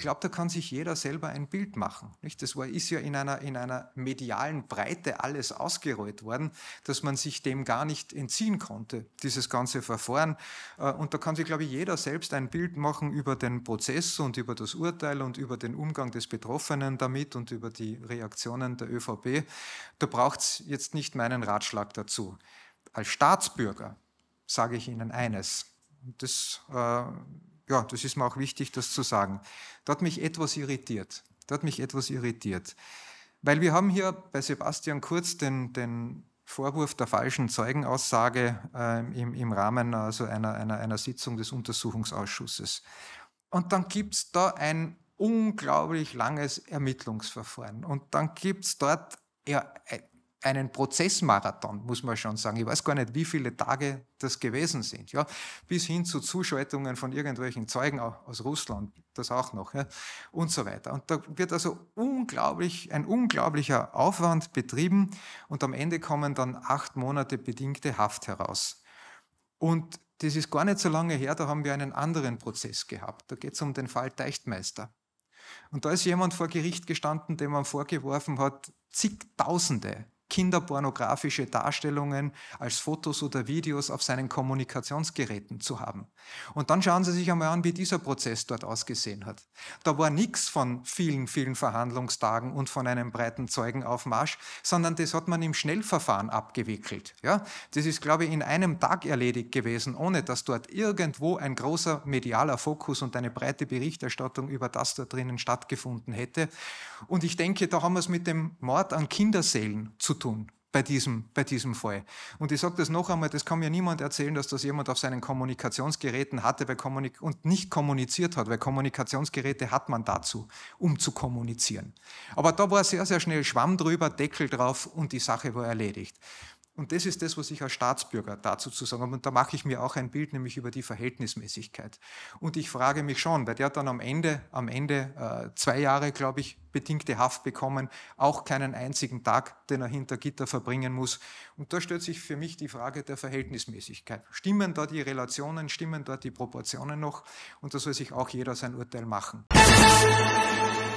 glaube, da kann sich jeder selber ein Bild machen. Nicht? Das war, ist ja in einer, in einer medialen Breite alles ausgerollt worden, dass man sich dem gar nicht entziehen konnte, dieses ganze Verfahren. Äh, und da kann sich, glaube ich, jeder selbst ein Bild machen über den Prozess und über das Urteil und über den Umgang des Betroffenen damit und über die Reaktionen der ÖVP. Da braucht es jetzt nicht meinen Ratschlag dazu. Als Staatsbürger sage ich Ihnen eines. Das äh, ja, das ist mir auch wichtig, das zu sagen. Da hat mich etwas irritiert. Da hat mich etwas irritiert. Weil wir haben hier bei Sebastian Kurz den, den Vorwurf der falschen Zeugenaussage äh, im, im, Rahmen also einer, einer, einer Sitzung des Untersuchungsausschusses. Und dann gibt es da ein unglaublich langes Ermittlungsverfahren. Und dann gibt es dort ja, einen Prozessmarathon, muss man schon sagen. Ich weiß gar nicht, wie viele Tage das gewesen sind. Ja? Bis hin zu Zuschaltungen von irgendwelchen Zeugen aus Russland, das auch noch, ja? und so weiter. Und da wird also unglaublich, ein unglaublicher Aufwand betrieben und am Ende kommen dann acht Monate bedingte Haft heraus. Und das ist gar nicht so lange her, da haben wir einen anderen Prozess gehabt. Da geht es um den Fall Teichtmeister. Und da ist jemand vor Gericht gestanden, dem man vorgeworfen hat, zigtausende kinderpornografische Darstellungen als Fotos oder Videos auf seinen Kommunikationsgeräten zu haben. Und dann schauen Sie sich einmal an, wie dieser Prozess dort ausgesehen hat. Da war nichts von vielen, vielen Verhandlungstagen und von einem breiten Zeugenaufmarsch, sondern das hat man im Schnellverfahren abgewickelt. Ja, das ist, glaube ich, in einem Tag erledigt gewesen, ohne dass dort irgendwo ein großer medialer Fokus und eine breite Berichterstattung über das da drinnen stattgefunden hätte. Und ich denke, da haben wir es mit dem Mord an Kinderseelen zu tun bei diesem, bei diesem Fall. Und ich sage das noch einmal, das kann mir niemand erzählen, dass das jemand auf seinen Kommunikationsgeräten hatte Kommunik und nicht kommuniziert hat, weil Kommunikationsgeräte hat man dazu, um zu kommunizieren. Aber da war sehr, sehr schnell Schwamm drüber, Deckel drauf und die Sache war erledigt. Und das ist das, was ich als Staatsbürger dazu zu sagen habe. Und da mache ich mir auch ein Bild, nämlich über die Verhältnismäßigkeit. Und ich frage mich schon, weil der hat dann am Ende, am Ende äh, zwei Jahre, glaube ich, bedingte Haft bekommen, auch keinen einzigen Tag, den er hinter Gitter verbringen muss. Und da stellt sich für mich die Frage der Verhältnismäßigkeit. Stimmen da die Relationen, stimmen da die Proportionen noch? Und da soll sich auch jeder sein Urteil machen. Musik